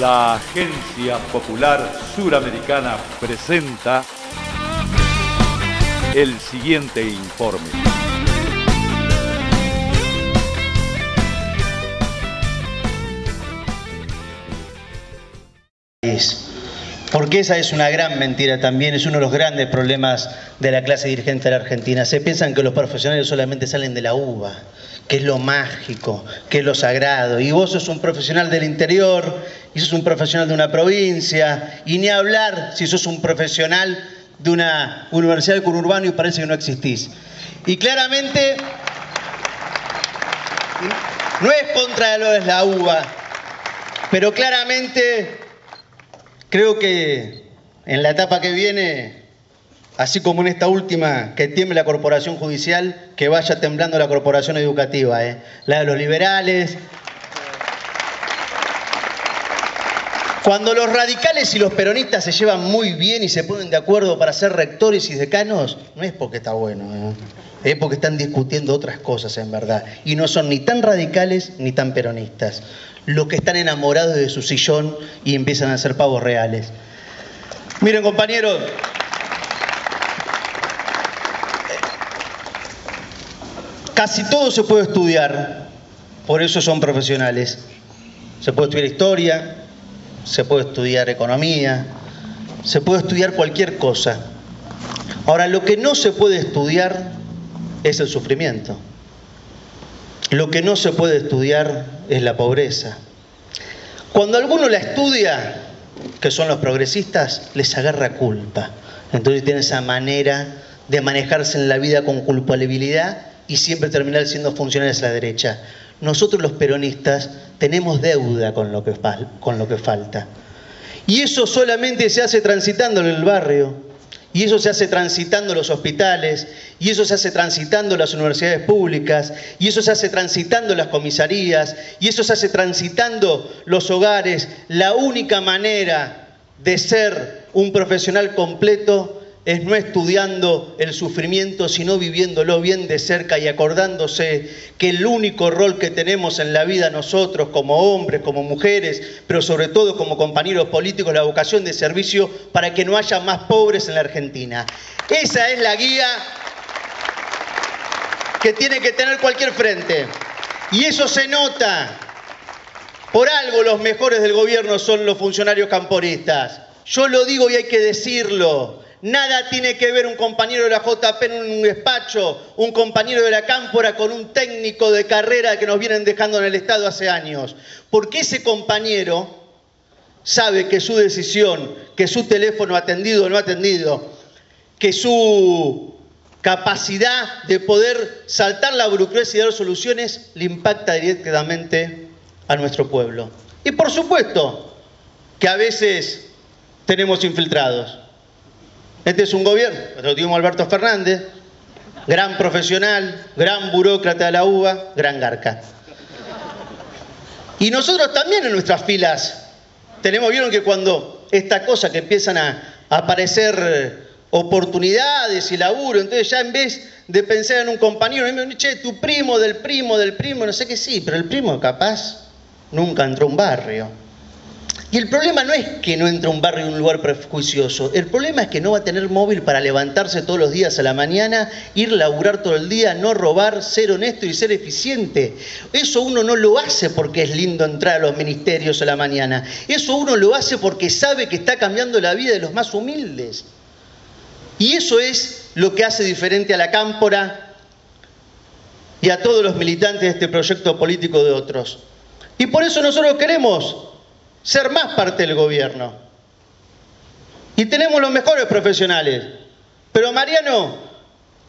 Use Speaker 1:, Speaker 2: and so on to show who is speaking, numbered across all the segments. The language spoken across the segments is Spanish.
Speaker 1: La Agencia Popular Suramericana presenta el siguiente informe.
Speaker 2: Porque esa es una gran mentira también, es uno de los grandes problemas de la clase dirigente de la Argentina. Se piensan que los profesionales solamente salen de la uva, que es lo mágico, que es lo sagrado. Y vos sos un profesional del interior, y sos un profesional de una provincia, y ni hablar si sos un profesional de una universidad de conurbano y parece que no existís. Y claramente no es contra lo de la uva, pero claramente creo que en la etapa que viene, así como en esta última, que tiemble la corporación judicial, que vaya temblando la corporación educativa, ¿eh? la de los liberales. Cuando los radicales y los peronistas se llevan muy bien y se ponen de acuerdo para ser rectores y decanos, no es porque está bueno, ¿eh? es porque están discutiendo otras cosas en verdad. Y no son ni tan radicales ni tan peronistas. Los que están enamorados de su sillón y empiezan a ser pavos reales. Miren compañeros, casi todo se puede estudiar, por eso son profesionales. Se puede estudiar historia, se puede estudiar economía, se puede estudiar cualquier cosa. Ahora, lo que no se puede estudiar es el sufrimiento. Lo que no se puede estudiar es la pobreza. Cuando alguno la estudia, que son los progresistas, les agarra culpa. Entonces tiene esa manera de manejarse en la vida con culpabilidad y siempre terminar siendo funcionarios a la derecha. Nosotros los peronistas tenemos deuda con lo que, falta. Y eso solamente se hace transitando en el barrio, y eso se hace transitando los hospitales, y eso se hace transitando las universidades públicas, y eso se hace transitando las comisarías, y eso se hace transitando los hogares. La única manera de ser un profesional completo es no estudiando el sufrimiento, sino viviéndolo bien de cerca y acordándose que el único rol que tenemos en la vida nosotros como hombres, como mujeres, pero sobre todo como compañeros políticos, la vocación de servicio para que no haya más pobres en la Argentina. Esa es la guía que tiene que tener cualquier frente. Y eso se nota. Por algo los mejores del gobierno son los funcionarios camporistas. Yo lo digo y hay que decirlo. Nada tiene que ver un compañero de la JP en un despacho, un compañero de la Cámpora con un técnico de carrera que nos vienen dejando en el Estado hace años. Porque ese compañero sabe que su decisión, que su teléfono atendido o no atendido, que su capacidad de poder saltar la burocracia y dar soluciones le impacta directamente a nuestro pueblo. Y por supuesto que a veces tenemos infiltrados. Este es un gobierno, lo tuvimos Alberto Fernández, gran profesional, gran burócrata de la UBA, gran garca. Y nosotros también en nuestras filas tenemos, vieron que cuando esta cosa que empiezan a, aparecer oportunidades y laburo, entonces ya en vez de pensar en un compañero, me che, tu primo del primo del primo, no sé qué sí, pero el primo capaz nunca entró a un barrio. Y el problema no es que no entre un barrio en un lugar prejuicioso, el problema es que no va a tener móvil para levantarse todos los días a la mañana, ir a laburar todo el día, no robar, ser honesto y ser eficiente. Eso uno no lo hace porque es lindo entrar a los ministerios a la mañana, eso uno lo hace porque sabe que está cambiando la vida de los más humildes. Y eso es lo que hace diferente a la cámpora y a todos los militantes de este proyecto político de otros. Y por eso nosotros queremos ser más parte del gobierno. Y tenemos los mejores profesionales. Pero Mariano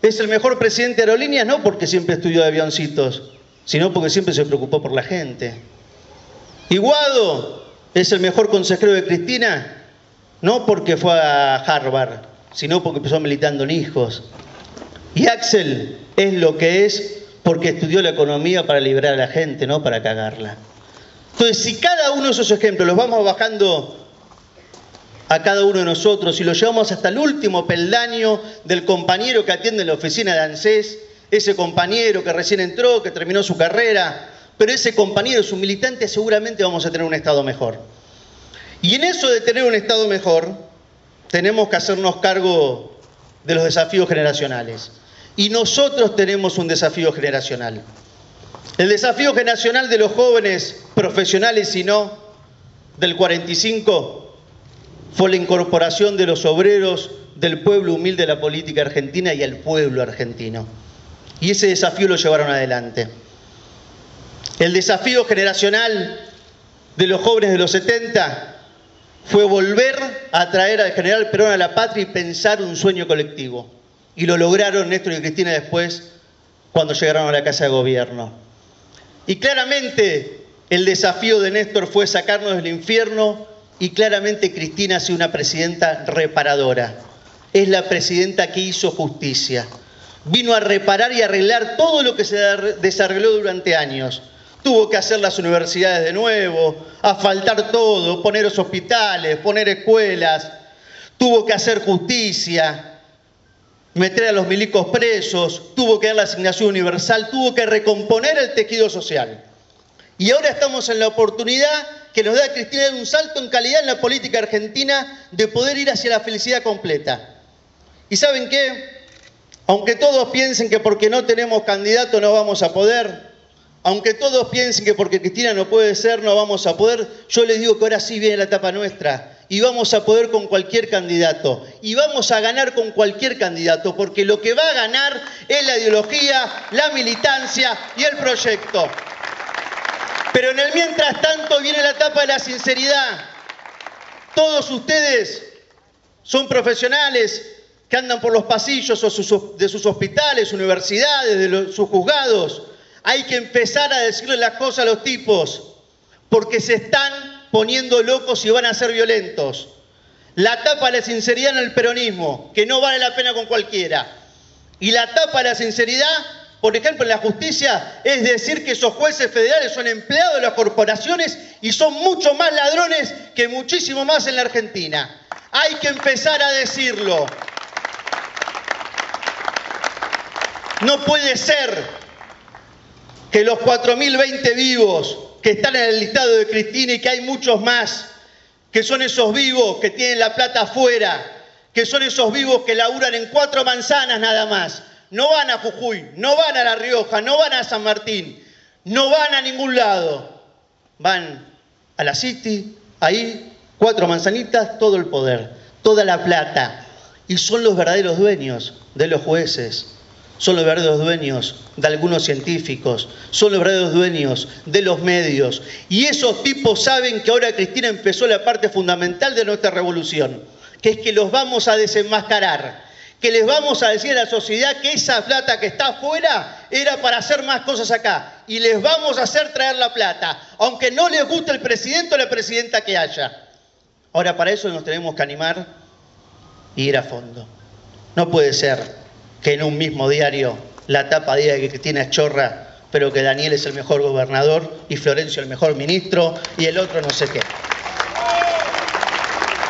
Speaker 2: es el mejor presidente de aerolíneas no porque siempre estudió de avioncitos, sino porque siempre se preocupó por la gente. Y Guado es el mejor consejero de Cristina no porque fue a Harvard, sino porque empezó militando en hijos. Y Axel es lo que es porque estudió la economía para liberar a la gente, no para cagarla. Entonces, si cada uno de esos ejemplos los vamos bajando a cada uno de nosotros y los llevamos hasta el último peldaño del compañero que atiende en la oficina de ANSES, ese compañero que recién entró, que terminó su carrera, pero ese compañero es un militante, seguramente vamos a tener un Estado mejor. Y en eso de tener un Estado mejor, tenemos que hacernos cargo de los desafíos generacionales. Y nosotros tenemos un desafío generacional. El desafío generacional de los jóvenes profesionales y no del 45 fue la incorporación de los obreros del pueblo humilde de la política argentina y al pueblo argentino. Y ese desafío lo llevaron adelante. El desafío generacional de los jóvenes de los 70 fue volver a traer al general Perón a la patria y pensar un sueño colectivo. Y lo lograron Néstor y Cristina después cuando llegaron a la Casa de Gobierno. Y claramente el desafío de Néstor fue sacarnos del infierno y claramente Cristina ha sido una presidenta reparadora. Es la presidenta que hizo justicia. Vino a reparar y arreglar todo lo que se desarrolló durante años Tuvo que hacer las universidades de nuevo, asfaltar todo, poner los hospitales, poner escuelas. Tuvo que hacer justicia, meter a los milicos presos, tuvo que dar la asignación universal, tuvo que recomponer el tejido social. Y ahora estamos en la oportunidad que nos da Cristina de un salto en calidad en la política argentina de poder ir hacia la felicidad completa. ¿Y saben qué? Aunque todos piensen que porque no tenemos candidato no vamos a poder, aunque todos piensen que porque Cristina no puede ser, no vamos a poder, yo les digo que ahora sí viene la etapa nuestra y vamos a poder con cualquier candidato. Y vamos a ganar con cualquier candidato, porque lo que va a ganar es la ideología, la militancia y el proyecto. Pero en el mientras tanto viene la etapa de la sinceridad. Todos ustedes son profesionales que andan por los pasillos de sus hospitales, universidades, de sus juzgados hay que empezar a decirle las cosas a los tipos, porque se están poniendo locos y van a ser violentos. La tapa de la sinceridad en el peronismo, que no vale la pena con cualquiera. Y la tapa de la sinceridad, por ejemplo, en la justicia, es decir que esos jueces federales son empleados de las corporaciones y son mucho más ladrones que muchísimo más en la Argentina. Hay que empezar a decirlo. No puede ser que los 4.020 vivos que están en el listado de Cristina y que hay muchos más, que son esos vivos que tienen la plata afuera, que son esos vivos que laburan en cuatro manzanas nada más, no van a Jujuy, no van a La Rioja, no van a San Martín, no van a ningún lado, van a la City, ahí, cuatro manzanitas, todo el poder, toda la plata, y son los verdaderos dueños de los jueces, son los verdaderos dueños de algunos científicos, son los verdaderos dueños de los medios. Y esos tipos saben que ahora Cristina empezó la parte fundamental de nuestra revolución, que es que los vamos a desenmascarar, que les vamos a decir a la sociedad que esa plata que está afuera era para hacer más cosas acá. Y les vamos a hacer traer la plata, aunque no les guste el presidente o la presidenta que haya. Ahora, para eso nos tenemos que animar y ir a fondo. No puede ser que en un mismo diario la tapa diga que Cristina es chorra, pero que Daniel es el mejor gobernador y Florencio el mejor ministro y el otro no sé qué.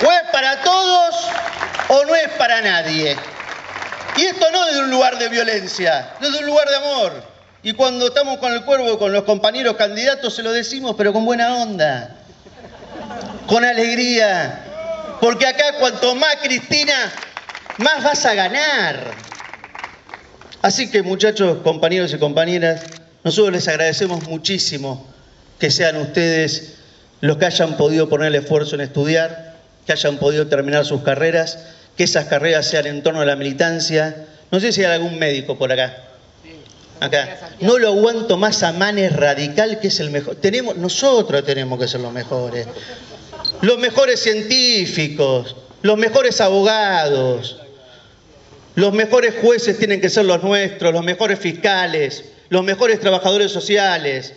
Speaker 2: O es para todos o no es para nadie. Y esto no es de un lugar de violencia, es de un lugar de amor. Y cuando estamos con el cuervo, con los compañeros candidatos, se lo decimos, pero con buena onda, con alegría. Porque acá cuanto más Cristina, más vas a ganar. Así que muchachos, compañeros y compañeras, nosotros les agradecemos muchísimo que sean ustedes los que hayan podido poner el esfuerzo en estudiar, que hayan podido terminar sus carreras, que esas carreras sean en torno a la militancia. No sé si hay algún médico por acá. Acá. No lo aguanto más a Manes Radical, que es el mejor. Tenemos, nosotros tenemos que ser los mejores. Los mejores científicos, los mejores abogados, los mejores jueces tienen que ser los nuestros, los mejores fiscales, los mejores trabajadores sociales.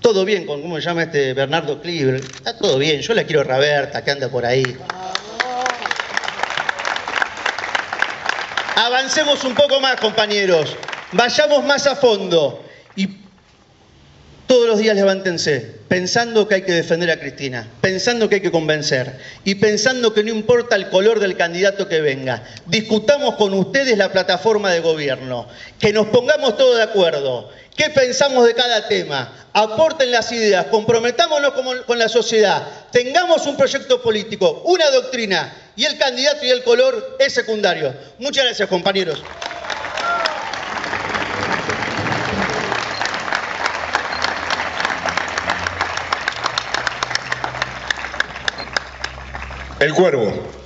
Speaker 2: Todo bien con, ¿cómo se llama este Bernardo Cliver? Está todo bien, yo la quiero a Roberta, que anda por ahí. Avancemos un poco más, compañeros. Vayamos más a fondo. Todos los días levántense pensando que hay que defender a Cristina, pensando que hay que convencer y pensando que no importa el color del candidato que venga. Discutamos con ustedes la plataforma de gobierno, que nos pongamos todos de acuerdo, qué pensamos de cada tema, aporten las ideas, comprometámonos con la sociedad, tengamos un proyecto político, una doctrina y el candidato y el color es secundario. Muchas gracias compañeros.
Speaker 3: El Cuervo.